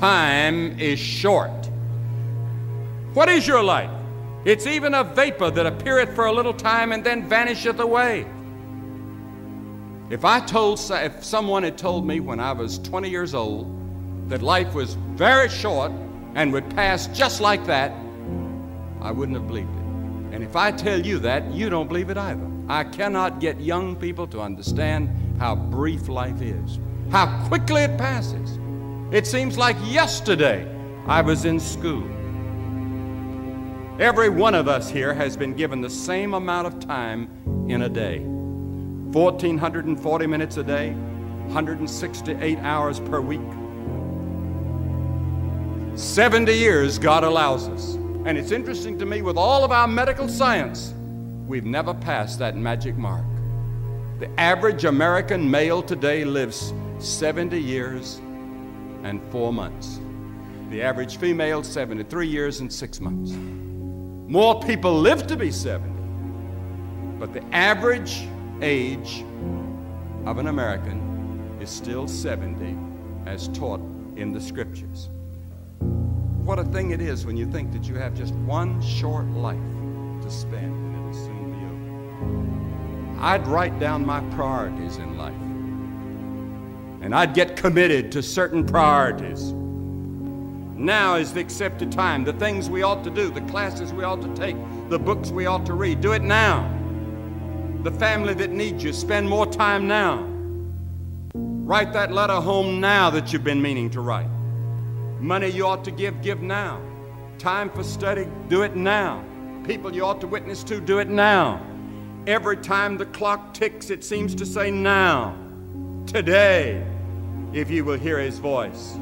time is short. What is your life? It's even a vapor that appeareth for a little time and then vanisheth away. If I told, if someone had told me when I was 20 years old that life was very short and would pass just like that, I wouldn't have believed it. And if I tell you that, you don't believe it either. I cannot get young people to understand how brief life is, how quickly it passes. It seems like yesterday I was in school. Every one of us here has been given the same amount of time in a day 1,440 minutes a day, 168 hours per week. 70 years God allows us. And it's interesting to me, with all of our medical science, we've never passed that magic mark. The average American male today lives 70 years and four months. The average female, 73 years and six months. More people live to be 70, but the average age of an American is still 70 as taught in the scriptures. What a thing it is when you think that you have just one short life to spend and it'll soon be over. I'd write down my priorities in life. And I'd get committed to certain priorities. Now is the accepted time. The things we ought to do, the classes we ought to take, the books we ought to read. Do it now. The family that needs you, spend more time now. Write that letter home now that you've been meaning to write. Money you ought to give, give now. Time for study, do it now. People you ought to witness to, do it now. Every time the clock ticks, it seems to say now, today, if you will hear his voice.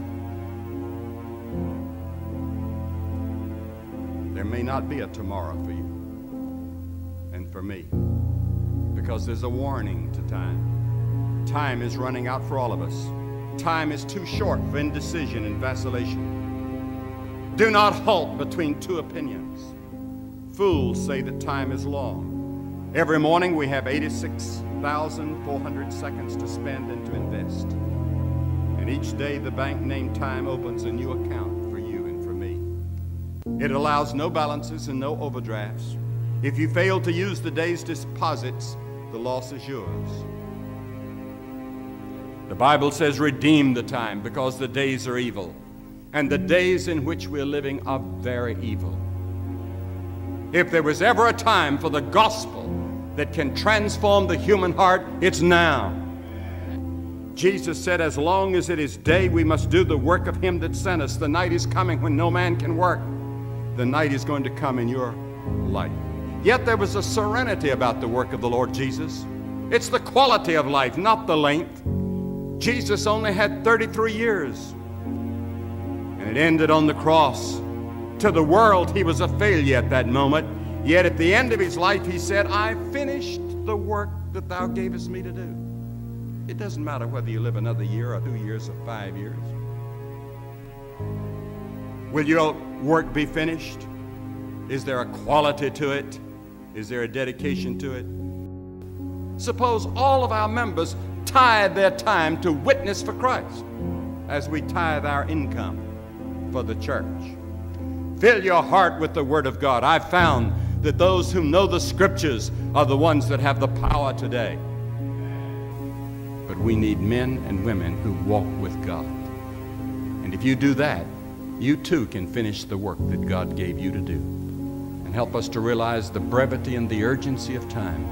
There may not be a tomorrow for you and for me because there's a warning to time. Time is running out for all of us. Time is too short for indecision and vacillation. Do not halt between two opinions. Fools say that time is long. Every morning we have 86,400 seconds to spend and to invest. And each day the bank named time opens a new account for you and for me. It allows no balances and no overdrafts. If you fail to use the day's deposits, the loss is yours. The Bible says, redeem the time because the days are evil. And the days in which we're living are very evil. If there was ever a time for the gospel that can transform the human heart, it's now. Jesus said, As long as it is day, we must do the work of Him that sent us. The night is coming when no man can work. The night is going to come in your life. Yet there was a serenity about the work of the Lord Jesus. It's the quality of life, not the length. Jesus only had 33 years, and it ended on the cross. To the world, he was a failure at that moment. Yet at the end of his life, he said, I finished the work that thou gavest me to do. It doesn't matter whether you live another year or two years or five years. Will your work be finished? Is there a quality to it? Is there a dedication to it? Suppose all of our members tithe their time to witness for Christ as we tithe our income for the church. Fill your heart with the Word of God. I've found that those who know the Scriptures are the ones that have the power today. But we need men and women who walk with God. And if you do that, you too can finish the work that God gave you to do. And help us to realize the brevity and the urgency of time.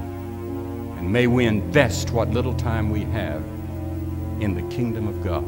And may we invest what little time we have in the kingdom of God.